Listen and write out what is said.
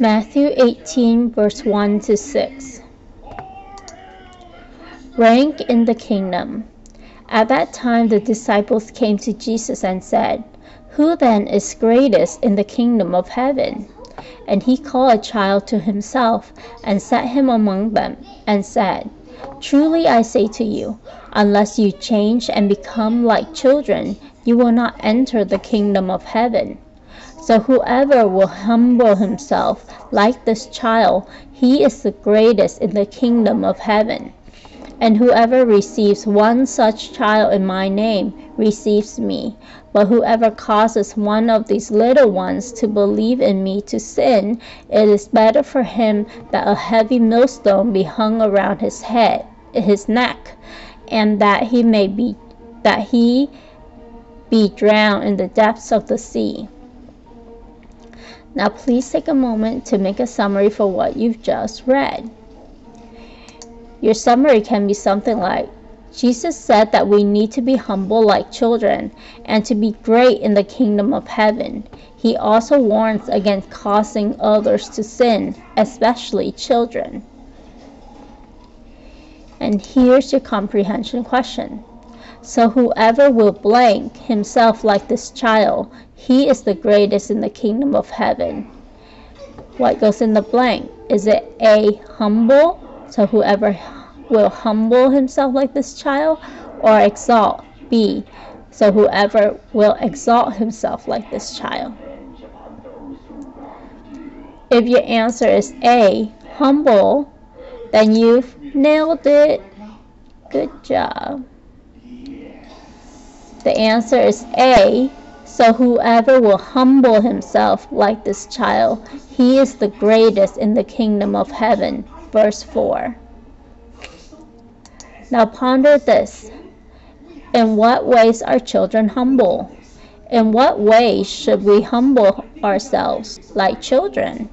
Matthew 18, verse 1 to 6. Rank in the kingdom. At that time, the disciples came to Jesus and said, Who then is greatest in the kingdom of heaven? And he called a child to himself and set him among them, and said, Truly I say to you, unless you change and become like children, you will not enter the kingdom of heaven. So whoever will humble himself like this child, he is the greatest in the kingdom of heaven. And whoever receives one such child in my name receives me. But whoever causes one of these little ones to believe in me to sin, it is better for him that a heavy millstone be hung around his head, his neck, and that he may be that he be drowned in the depths of the sea. Now please take a moment to make a summary for what you've just read. Your summary can be something like Jesus said that we need to be humble like children and to be great in the kingdom of heaven. He also warns against causing others to sin, especially children. And here's your comprehension question. So whoever will blank himself like this child, he is the greatest in the kingdom of heaven. What goes in the blank? Is it A, humble? So whoever will humble himself like this child, or exalt? B, so whoever will exalt himself like this child. If your answer is A, humble, then you've nailed it. Good job. The answer is A. So whoever will humble himself like this child, he is the greatest in the kingdom of heaven. Verse 4. Now ponder this. In what ways are children humble? In what ways should we humble ourselves like children?